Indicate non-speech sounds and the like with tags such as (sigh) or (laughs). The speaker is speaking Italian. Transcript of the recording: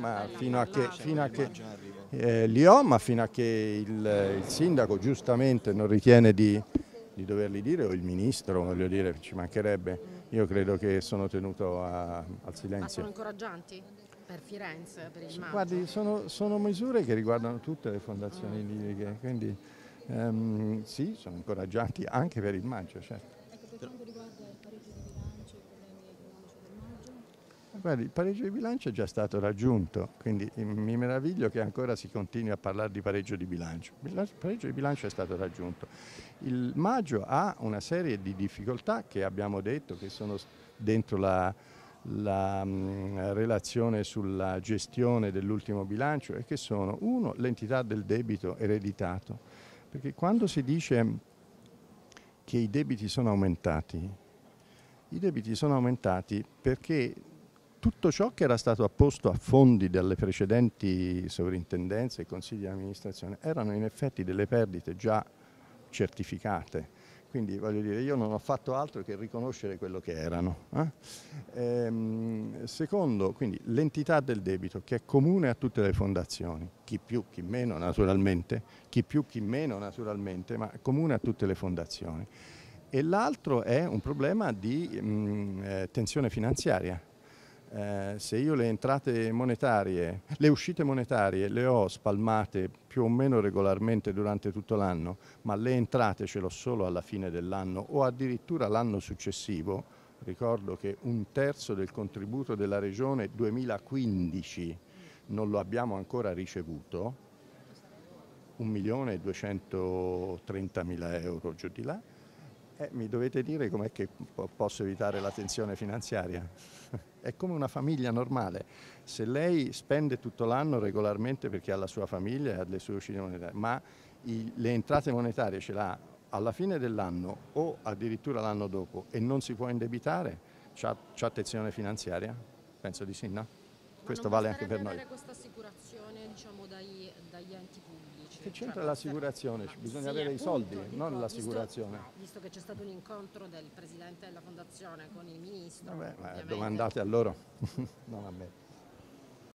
ma fino a che, fino a che eh, li ho, ma fino a che il, il sindaco giustamente non ritiene di, di, doverli dire, o il ministro, voglio dire, ci mancherebbe, io credo che sono tenuto a, al silenzio. Ma sono incoraggianti? Per Firenze, per il maggio? Guardi, sono, sono misure che riguardano tutte le fondazioni liriche, quindi ehm, sì, sono incoraggianti anche per il maggio, certo. Guardi, il pareggio di bilancio è già stato raggiunto, quindi mi meraviglio che ancora si continui a parlare di pareggio di bilancio. Il pareggio di bilancio è stato raggiunto. Il maggio ha una serie di difficoltà che abbiamo detto che sono dentro la, la mh, relazione sulla gestione dell'ultimo bilancio e che sono, uno, l'entità del debito ereditato, perché quando si dice che i debiti sono aumentati, i debiti sono aumentati perché tutto ciò che era stato apposto a fondi dalle precedenti sovrintendenze e consigli di amministrazione erano in effetti delle perdite già certificate. Quindi voglio dire, io non ho fatto altro che riconoscere quello che erano. Eh? Ehm, secondo, quindi l'entità del debito che è comune a tutte le fondazioni, chi più, chi meno naturalmente, chi più, chi meno naturalmente, ma comune a tutte le fondazioni. E l'altro è un problema di mh, eh, tensione finanziaria eh, se io le entrate monetarie, le uscite monetarie le ho spalmate più o meno regolarmente durante tutto l'anno, ma le entrate ce l'ho solo alla fine dell'anno o addirittura l'anno successivo, ricordo che un terzo del contributo della Regione 2015 non lo abbiamo ancora ricevuto, 1.230.000 euro giù di là, eh, mi dovete dire com'è che posso evitare la tensione finanziaria? (laughs) È come una famiglia normale. Se lei spende tutto l'anno regolarmente perché ha la sua famiglia e ha le sue uscite monetarie, ma i, le entrate monetarie ce l'ha alla fine dell'anno o addirittura l'anno dopo e non si può indebitare, c'ha, c'ha tensione finanziaria? Penso di sì, no? Questo vale anche per noi. questa assicurazione diciamo, dai, dagli enti pubblici? Che c'entra cioè, l'assicurazione? Bisogna sì, avere appunto, i soldi, dico, non l'assicurazione. Visto, visto che c'è stato un incontro del Presidente della Fondazione con il Ministro. Vabbè, domandate a loro, (laughs) non a me.